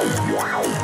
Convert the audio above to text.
Wow.